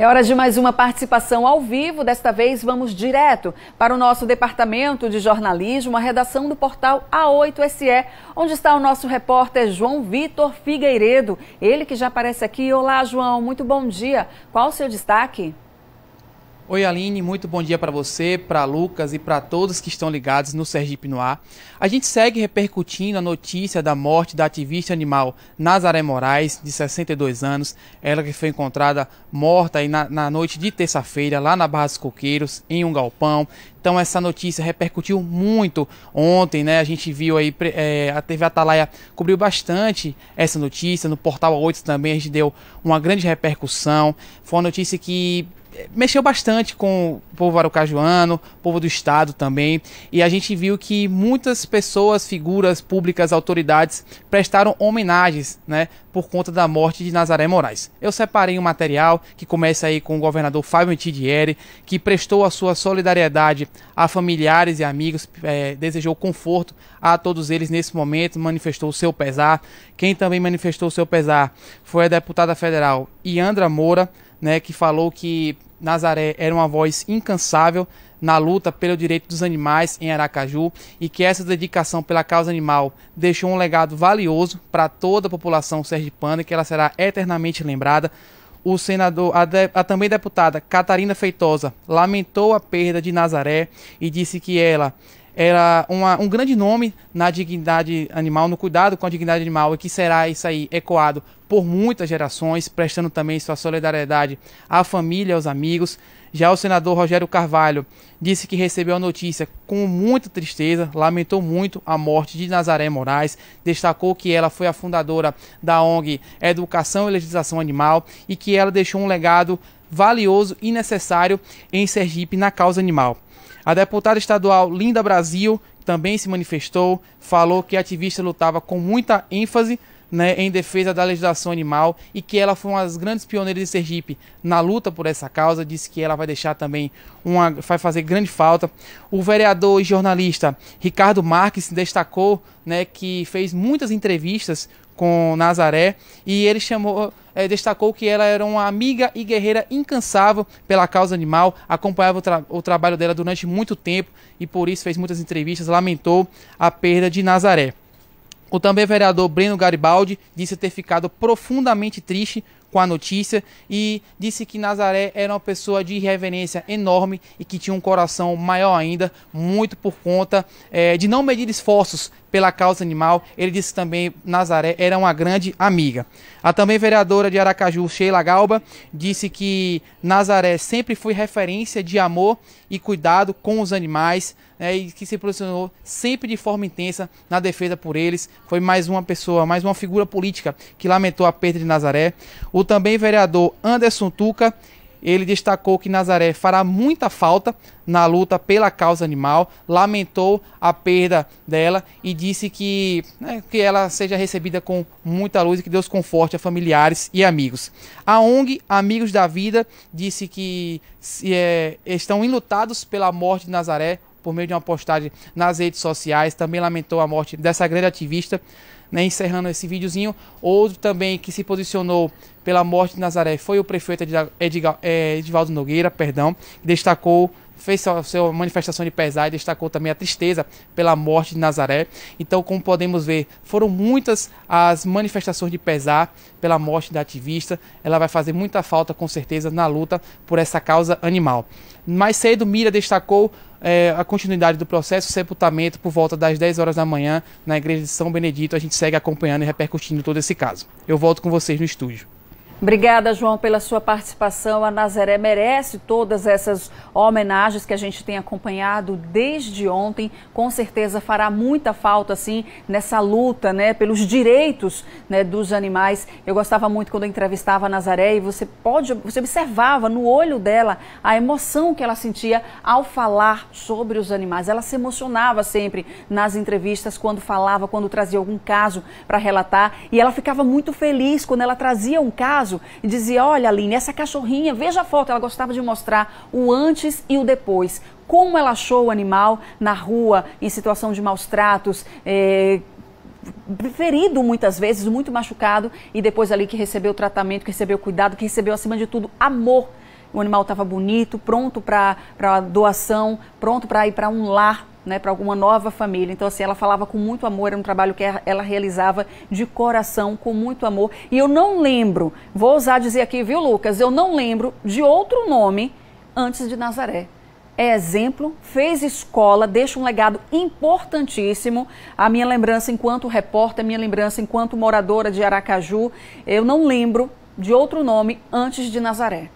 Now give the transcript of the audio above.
É hora de mais uma participação ao vivo. Desta vez vamos direto para o nosso departamento de jornalismo, a redação do portal A8SE, onde está o nosso repórter João Vitor Figueiredo. Ele que já aparece aqui. Olá, João, muito bom dia. Qual o seu destaque? Oi, Aline, muito bom dia para você, para Lucas e para todos que estão ligados no Sergipe no Ar. A gente segue repercutindo a notícia da morte da ativista animal Nazaré Moraes, de 62 anos. Ela que foi encontrada morta na, na noite de terça-feira, lá na Barra dos Coqueiros, em um galpão. Então essa notícia repercutiu muito ontem, né? A gente viu aí, é, a TV Atalaia cobriu bastante essa notícia, no Portal 8 também a gente deu uma grande repercussão. Foi uma notícia que mexeu bastante com o povo araucajuano, povo do estado também, e a gente viu que muitas pessoas, figuras públicas, autoridades prestaram homenagens, né, por conta da morte de Nazaré Moraes. Eu separei um material que começa aí com o governador Fábio Antidieri, que prestou a sua solidariedade a familiares e amigos, é, desejou conforto a todos eles nesse momento, manifestou o seu pesar. Quem também manifestou o seu pesar foi a deputada federal Iandra Moura, né, que falou que Nazaré era uma voz incansável na luta pelo direito dos animais em Aracaju e que essa dedicação pela causa animal deixou um legado valioso para toda a população sergipana e que ela será eternamente lembrada. O senador, a, de, a também deputada Catarina Feitosa lamentou a perda de Nazaré e disse que ela era uma, um grande nome na dignidade animal, no cuidado com a dignidade animal, e que será isso aí ecoado por muitas gerações, prestando também sua solidariedade à família, aos amigos. Já o senador Rogério Carvalho disse que recebeu a notícia com muita tristeza, lamentou muito a morte de Nazaré Moraes, destacou que ela foi a fundadora da ONG Educação e Legislação Animal e que ela deixou um legado valioso e necessário em Sergipe na causa animal. A deputada estadual Linda Brasil também se manifestou, falou que a ativista lutava com muita ênfase né, em defesa da legislação animal e que ela foi uma das grandes pioneiras de Sergipe na luta por essa causa. Disse que ela vai deixar também uma. vai fazer grande falta. O vereador e jornalista Ricardo Marques destacou né, que fez muitas entrevistas com Nazaré e ele chamou, é, destacou que ela era uma amiga e guerreira incansável pela causa animal, acompanhava o, tra o trabalho dela durante muito tempo e por isso fez muitas entrevistas, lamentou a perda de Nazaré. O também vereador Breno Garibaldi disse ter ficado profundamente triste com a notícia e disse que Nazaré era uma pessoa de irreverência enorme e que tinha um coração maior ainda, muito por conta é, de não medir esforços pela causa animal. Ele disse também Nazaré era uma grande amiga. A também vereadora de Aracaju, Sheila Galba, disse que Nazaré sempre foi referência de amor e cuidado com os animais né, e que se posicionou sempre de forma intensa na defesa por eles. Foi mais uma pessoa, mais uma figura política que lamentou a perda de Nazaré. O também vereador Anderson Tuca ele destacou que Nazaré fará muita falta na luta pela causa animal, lamentou a perda dela e disse que, né, que ela seja recebida com muita luz e que Deus conforte a familiares e amigos. A ONG Amigos da Vida disse que se, é, estão enlutados pela morte de Nazaré por meio de uma postagem nas redes sociais, também lamentou a morte dessa grande ativista né, encerrando esse videozinho. Outro também que se posicionou pela morte de Nazaré foi o prefeito Edgar, é, Edivaldo Nogueira, perdão, que destacou fez sua, sua, manifestação de pesar e destacou também a tristeza pela morte de Nazaré. Então, como podemos ver, foram muitas as manifestações de pesar pela morte da ativista. Ela vai fazer muita falta, com certeza, na luta por essa causa animal. Mais cedo, Mira destacou é, a continuidade do processo, sepultamento por volta das 10 horas da manhã na igreja de São Benedito. A gente segue acompanhando e repercutindo todo esse caso. Eu volto com vocês no estúdio. Obrigada, João, pela sua participação. A Nazaré merece todas essas homenagens que a gente tem acompanhado desde ontem. Com certeza fará muita falta, assim, nessa luta, né, pelos direitos né, dos animais. Eu gostava muito quando eu entrevistava a Nazaré e você pode, você observava no olho dela a emoção que ela sentia ao falar sobre os animais. Ela se emocionava sempre nas entrevistas quando falava, quando trazia algum caso para relatar. E ela ficava muito feliz quando ela trazia um caso caso e dizia: Olha, Aline, essa cachorrinha, veja a foto. Ela gostava de mostrar o antes e o depois. Como ela achou o animal na rua, em situação de maus tratos, é, ferido muitas vezes, muito machucado, e depois ali que recebeu tratamento, que recebeu cuidado, que recebeu, acima de tudo, amor o animal estava bonito, pronto para doação, pronto para ir para um lar né, para alguma nova família. Então, assim, ela falava com muito amor, era um trabalho que ela realizava de coração, com muito amor. E eu não lembro, vou ousar dizer aqui, viu, Lucas? Eu não lembro de outro nome antes de Nazaré. É exemplo, fez escola, deixa um legado importantíssimo. A minha lembrança enquanto repórter, a minha lembrança enquanto moradora de Aracaju, eu não lembro de outro nome antes de Nazaré.